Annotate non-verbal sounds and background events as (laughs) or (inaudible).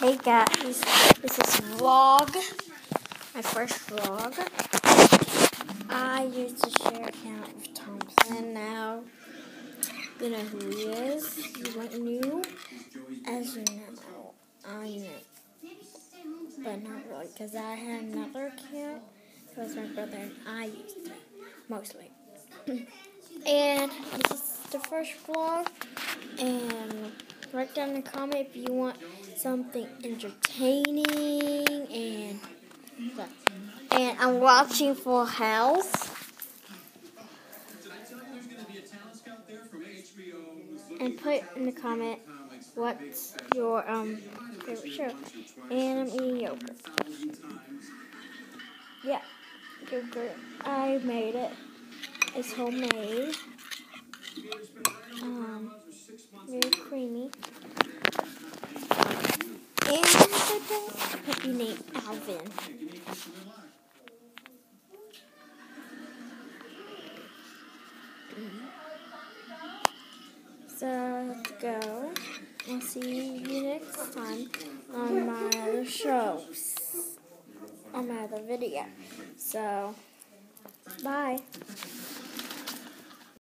Hey guys, this is vlog, my first vlog. I used to share account with Thompson now. You know who he is. He went new. As you know, I know. But not really, because I had another account. It was my brother and I used it, mostly. (laughs) and this is the first vlog. And write down in the comment if you want something entertaining and and I'm watching Full House. And put in the comment what's your um favorite show. And I'm eating yogurt. Yeah, yogurt. I made it. It's homemade. Um, very creamy. And a puppy named Alvin. So let's go. I'll see you next time on my other shows, on my other video. So, bye.